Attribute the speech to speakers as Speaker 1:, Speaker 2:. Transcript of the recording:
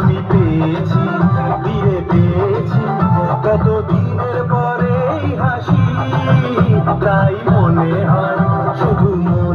Speaker 1: আমি পেয়েছি ফিরে পেয়েছি কত দিনের পরেই হাসি। তাই মনে হয় শুধু মনে